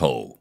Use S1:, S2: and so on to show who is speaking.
S1: hole.